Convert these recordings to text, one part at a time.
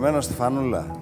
Περιμένω στη φανούλα.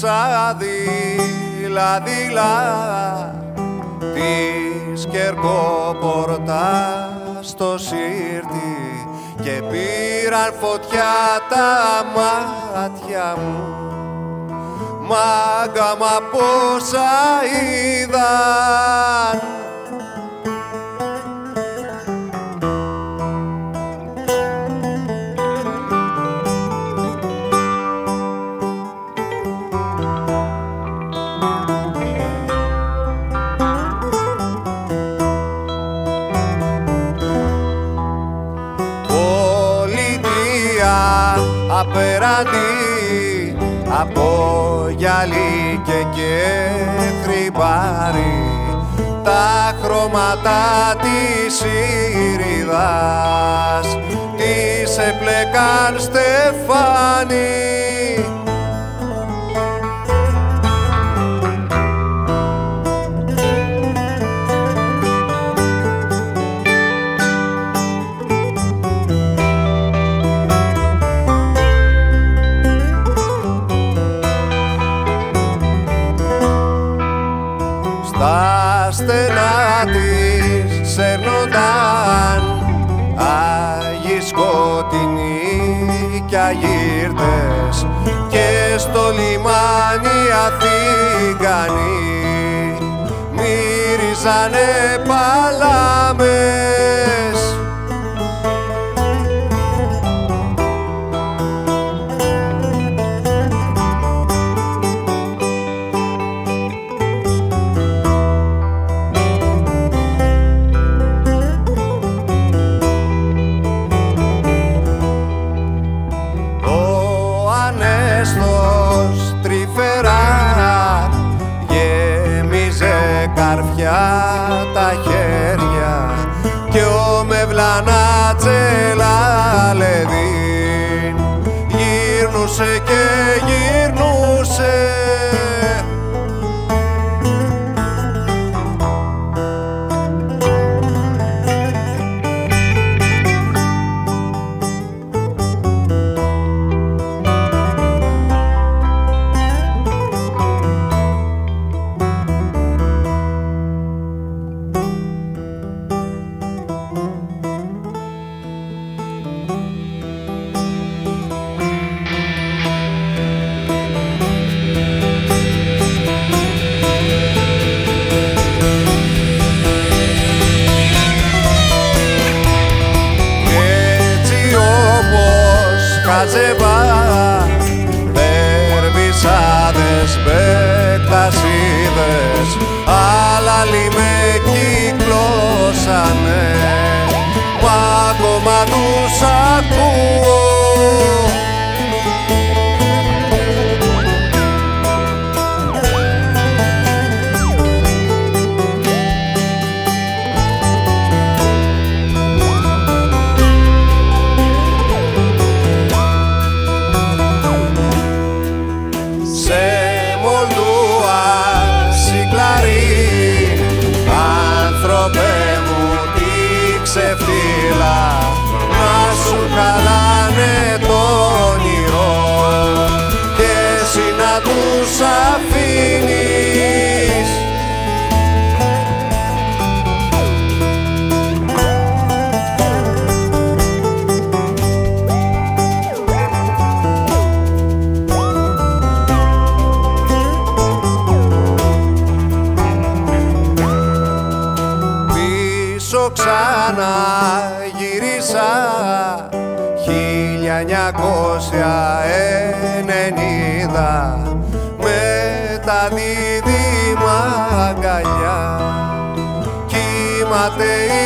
Τράβηξα δειλά-δειλά της κερκόπορτα στο σύρτη και πήραν φωτιά τα μάτια μου. Μάγκα μα πόσα είδαν απέραντη από γυαλί και και χρυμπάρι τα χρώματα της ήριδας της έπλεκαν στεφάνι στενά της σέρνονταν. Άγιοι σκοτεινοί κι αγύρτες και στο λιμάνι Αθήγανοι μύριζανε παλάμες γέμιζε καρφιά τα χέρια καζεβά Δερβισάδες, μπεκτασίδες άλλα με κυκλώσανε ξαναγύρισα. Χίλια ενενήντα με τα δίδυμα αγκαλιά. Κύματε η κυρά μου